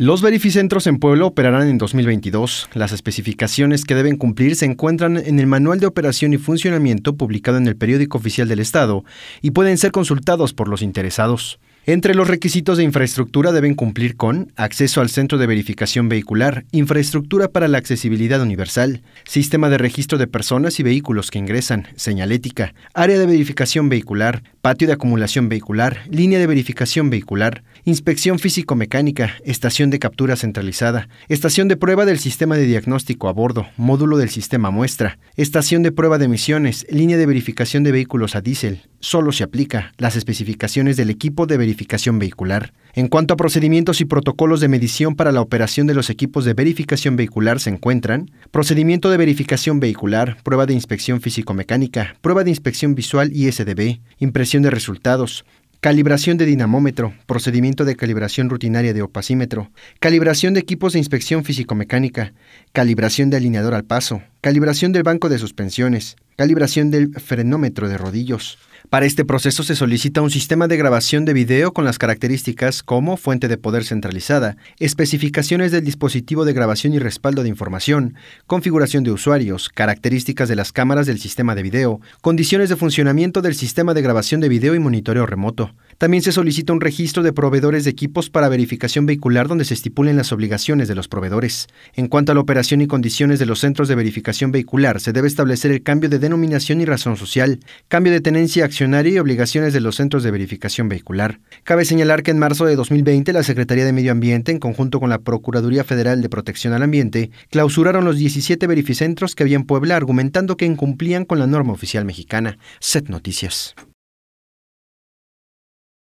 Los verificentros en Pueblo operarán en 2022. Las especificaciones que deben cumplir se encuentran en el Manual de Operación y Funcionamiento publicado en el Periódico Oficial del Estado y pueden ser consultados por los interesados. Entre los requisitos de infraestructura deben cumplir con acceso al centro de verificación vehicular, infraestructura para la accesibilidad universal, sistema de registro de personas y vehículos que ingresan, señalética, área de verificación vehicular, patio de acumulación vehicular, línea de verificación vehicular, inspección físico-mecánica, estación de captura centralizada, estación de prueba del sistema de diagnóstico a bordo, módulo del sistema muestra, estación de prueba de emisiones, línea de verificación de vehículos a diésel. Solo se aplica las especificaciones del equipo de verificación vehicular. En cuanto a procedimientos y protocolos de medición para la operación de los equipos de verificación vehicular se encuentran procedimiento de verificación vehicular, prueba de inspección físico-mecánica, prueba de inspección visual y SDB, impresión de resultados, Calibración de dinamómetro, procedimiento de calibración rutinaria de opacímetro, calibración de equipos de inspección físico-mecánica, calibración de alineador al paso, calibración del banco de suspensiones, calibración del frenómetro de rodillos, para este proceso se solicita un sistema de grabación de video con las características como fuente de poder centralizada, especificaciones del dispositivo de grabación y respaldo de información, configuración de usuarios, características de las cámaras del sistema de video, condiciones de funcionamiento del sistema de grabación de video y monitoreo remoto. También se solicita un registro de proveedores de equipos para verificación vehicular donde se estipulen las obligaciones de los proveedores. En cuanto a la operación y condiciones de los centros de verificación vehicular, se debe establecer el cambio de denominación y razón social, cambio de tenencia y obligaciones de los centros de verificación vehicular. Cabe señalar que en marzo de 2020 la Secretaría de Medio Ambiente, en conjunto con la Procuraduría Federal de Protección al Ambiente, clausuraron los 17 verificentros que había en Puebla argumentando que incumplían con la norma oficial mexicana. Set Noticias.